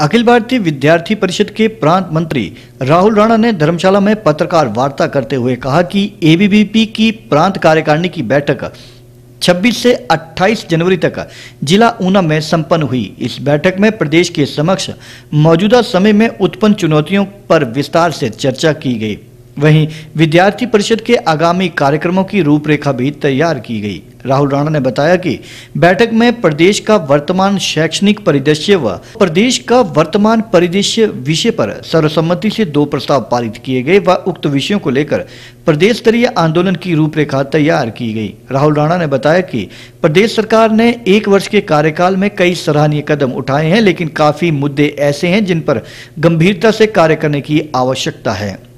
अखिल भारतीय विद्यार्थी परिषद के प्रांत मंत्री राहुल राणा ने धर्मशाला में पत्रकार वार्ता करते हुए कहा कि एबीवीपी की प्रांत कार्यकारिणी की बैठक 26 से 28 जनवरी तक जिला ऊना में संपन्न हुई। इस बैठक में प्रदेश के समक्ष मौजूदा समय में उत्पन्न चुनौतियों पर विस्तार से चर्चा की गई। वहीं विद्यार्थी परिषद के आगामी कार्यक्रमों की रूपरेखा भी तैयार की गई। राहुल राणा ने बताया कि बैठक में प्रदेश का वर्तमान शैक्षणिक परिदृश्य व प्रदेश का वर्तमान परिदृश्य विषय पर सर्वसम्मति से दो प्रस्ताव पारित किए गए व उक्त विषयों को लेकर प्रदेश स्तरीय आंदोलन की रूपरेखा तैयार की गई। राहुल राणा ने बताया कि प्रदेश सरकार ने एक वर्ष के कार्यकाल में कई सराहनीय कदम उठाए हैं, लेकिन काफ़ी मुद्दे ऐसे हैं जिन पर गंभीरता से कार्य करने की आवश्यकता है।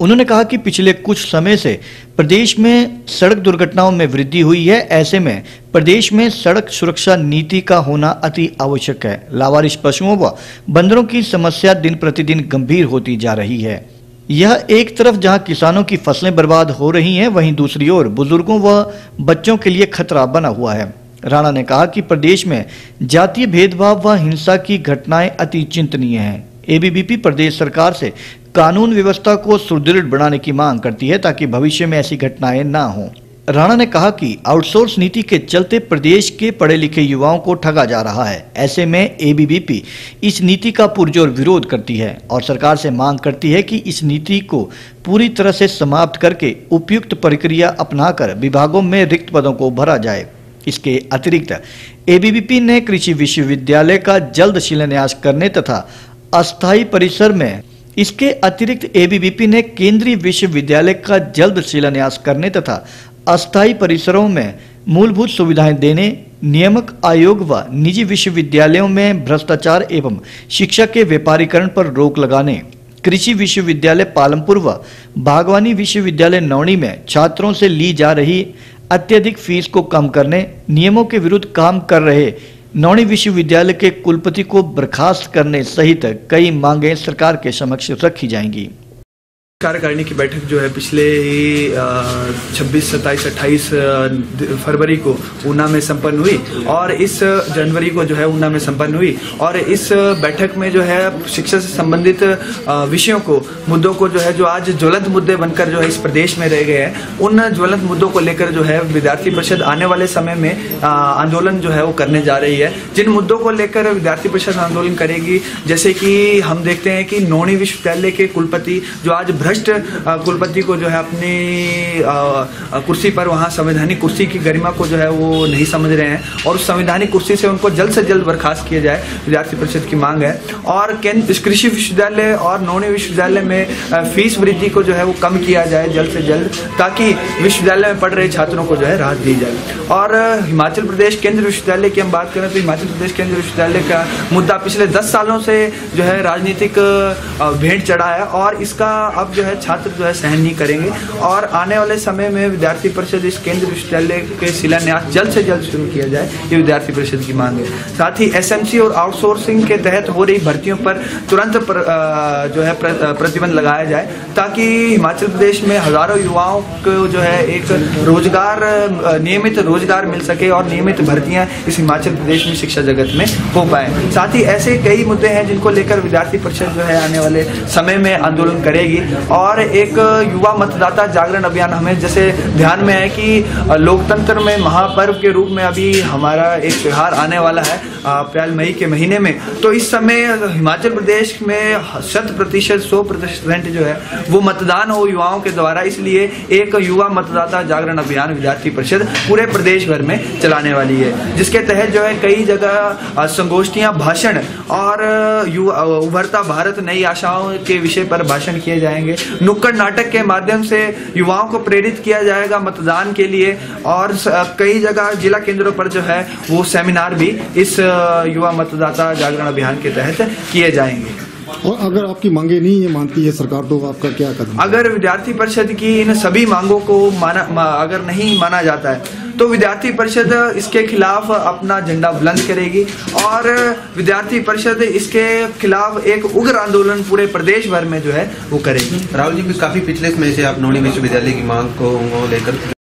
उन्होंने कहा कि पिछले कुछ समय से प्रदेश में सड़क दुर्घटनाओं में वृद्धि हुई है। ऐसे में प्रदेश में सड़क सुरक्षा नीति का होना अति आवश्यक है। लावारिश पशुओं व बंदरों की समस्या दिन प्रतिदिन गंभीर होती जा रही है। यह एक तरफ़ जहाँ किसानों की फ़सलें बर्बाद हो रही हैं, वहीं दूसरी ओर बुज़ुर्गों व बच्चों के लिए खतरा बना हुआ है। राणा ने कहा कि प्रदेश में जातीय भेदभाव व हिंसा की घटनाएँ अति चिंतनीय हैं। एबीवीपी प्रदेश सरकार से कानून व्यवस्था को सुदृढ़ बनाने की मांग करती है ताकि भविष्य में ऐसी घटनाएँ ना हो। राणा ने कहा कि आउटसोर्स नीति के चलते प्रदेश के पढ़े लिखे युवाओं को ठगा जा रहा है। ऐसे में एबीवीपी इस नीति का पुरजोर विरोध करती है और सरकार से मांग करती है कि इस नीति को पूरी तरह से समाप्त करके उपयुक्त प्रक्रिया अपनाकर विभागों में रिक्त पदों को भरा जाए। इसके अतिरिक्त एबीवीपी ने कृषि विश्वविद्यालय का जल्द शिलान्यास करने तथा अस्थायी परिसर में इसके अतिरिक्त एबीवीपी ने केंद्रीय विश्वविद्यालय का जल्द शिलान्यास करने तथा अस्थायी परिसरों में मूलभूत सुविधाएँ देने, नियामक आयोग व निजी विश्वविद्यालयों में भ्रष्टाचार एवं शिक्षा के व्यापारीकरण पर रोक लगाने, कृषि विश्वविद्यालय पालमपुर व बागवानी विश्वविद्यालय नौणी में छात्रों से ली जा रही अत्यधिक फ़ीस को कम करने, नियमों के विरुद्ध काम कर रहे नौणी विश्वविद्यालय के कुलपति को बर्खास्त करने सहित कई मांगें सरकार के समक्ष रखी जाएँगी। कार्यकारिणी की बैठक जो है पिछले ही छब्बीस, सत्ताईस, अट्ठाईस फरवरी को ऊना में संपन्न हुई और इस जनवरी को जो है ऊना में संपन्न हुई और इस बैठक में जो है शिक्षा से संबंधित विषयों को, मुद्दों को जो है, जो आज ज्वलंत मुद्दे बनकर जो है इस प्रदेश में रह गए हैं, उन ज्वलंत मुद्दों को लेकर जो है विद्यार्थी परिषद आने वाले समय में आंदोलन जो है वो करने जा रही है। जिन मुद्दों को लेकर विद्यार्थी परिषद आंदोलन करेगी, जैसे कि हम देखते हैं कि नौणी विश्वविद्यालय के कुलपति जो आज भ्रष्ट कुलपति को जो है अपनी कुर्सी पर वहाँ संवैधानिक कुर्सी की गरिमा को जो है वो नहीं समझ रहे हैं और उस संवैधानिक कुर्सी से उनको जल्द से जल्द बर्खास्त किया जाए, विद्यार्थी परिषद की मांग है। और कृषि विश्वविद्यालय और नौनी विश्वविद्यालय में फ़ीस वृद्धि को जो है वो कम किया जाए जल्द से जल्द, ताकि विश्वविद्यालय में पढ़ रहे छात्रों को जो है राहत दी जाए। और हिमाचल प्रदेश केंद्र विश्वविद्यालय की हम बात करें तो हिमाचल प्रदेश केंद्र विश्वविद्यालय का मुद्दा पिछले दस सालों से जो है राजनीतिक भेंट चढ़ा है और इसका अब जो है छात्र जो है सहन नहीं करेंगे। और आने वाले समय में विद्यार्थी परिषद इस केंद्र विश्वविद्यालय के शिलान्यास जल्द से जल्द शुरू किया जाए ये विद्यार्थी परिषद की मांग है। साथ ही एसएमसी और आउटसोर्सिंग के तहत हो रही भर्तियों पर तुरंत पर, जो है प्रतिबंध लगाया जाए ताकि हिमाचल प्रदेश में हज़ारों युवाओं को जो है एक रोज़गार नियमित रोज़गार मिल सके और नियमित भर्तियाँ इस हिमाचल प्रदेश में शिक्षा जगत में हो पाए। साथ ही ऐसे कई मुद्दे हैं जिनको लेकर विद्यार्थी परिषद जो है आने वाले समय में आंदोलन करेगी। और एक युवा मतदाता जागरण अभियान हमें जैसे ध्यान में है कि लोकतंत्र में महापर्व के रूप में अभी हमारा एक त्यौहार आने वाला है अप्रैल, मई के महीने में। तो इस समय हिमाचल प्रदेश में शत प्रतिशत, सौ प्रतिशत जो है, वो मतदान हो युवाओं के द्वारा। इसलिए एक युवा मतदाता जागरण अभियान विद्यार्थी परिषद पूरे प्रदेश भर में चलाने वाली है। जिसके तहत जो है कई जगह संगोष्ठियाँ, भाषण और युवा, उभरता भारत नई आशाओं के विषय पर भाषण किए जाएँगे। नुक्कड़ नाटक के माध्यम से युवाओं को प्रेरित किया जाएगा मतदान के लिए। और कई जगह जिला केंद्रों पर जो है वो सेमिनार भी इस युवा मतदाता जागरण अभियान के तहत किए जाएँगे। और अगर आपकी मांगे नहीं है मानती है सरकार तो आपका क्या कदम अगर विद्यार्थी परिषद की इन सभी मांगों को माना मा, अगर नहीं माना जाता है तो विद्यार्थी परिषद इसके खिलाफ अपना झंडा बुलंद करेगी और विद्यार्थी परिषद इसके खिलाफ एक उग्र आंदोलन पूरे प्रदेश भर में जो है वो करेगी। राहुल जी भी काफ़ी पिछले समय से आप नौनी विश्वविद्यालय की मांग को लेकर